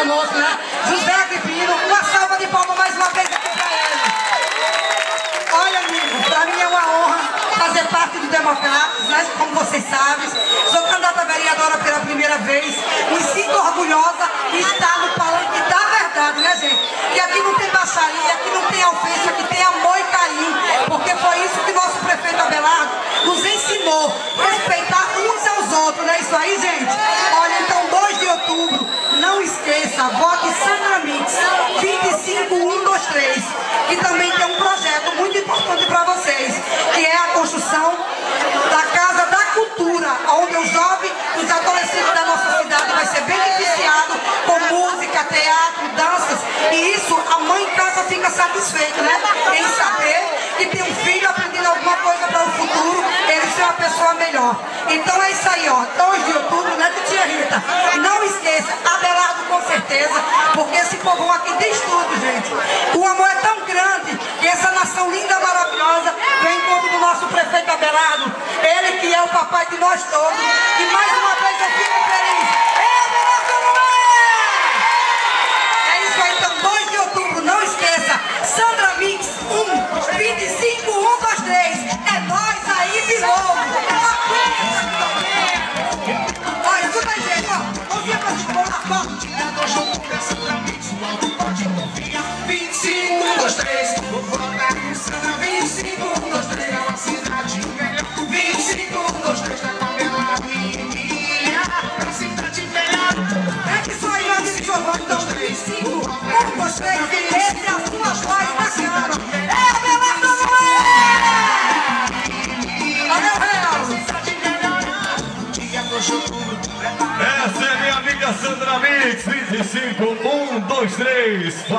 conosco, né? José Agripino, uma salva de palmas mais uma vez aqui pra ele. Olha, amigo, pra mim é uma honra fazer parte do Democratas, né? Como vocês sabem. Sou candidata vereadora pela primeira vez. Me sinto orgulhosa de estar no palanque da verdade, né, gente? Que aqui não tem baixaria, aqui não tem ofensa, aqui tem amor e carinho. Porque foi isso que nosso prefeito Abelardo nos ensinou. Mãe em casa fica satisfeita, né? Em saber que tem um filho aprendendo alguma coisa para o futuro, ele ser uma pessoa melhor. Então é isso aí, ó, 2 de outubro, né, tia Rita? Não esqueça, Abelardo com certeza, porque esse povo aqui tem tudo, gente. O amor é tão grande que essa nação linda, maravilhosa, vem em conta do nosso prefeito Abelardo, ele que é o papai de nós todos. Cima, vamos lá, vamos. 25, 1, 2, 3, vou votar com Sandra 25, 1, 2, 3, é uma cidade melhor 25, 1, 2, 3, tá com É uma cidade melhor É isso aí, meu amigo Giovanni, então 25, 1, 2, 3, esse é a sua. É não é? Valeu, Real. Cidade melhor 2 Sandra Mix, 25, 1, 2, 3.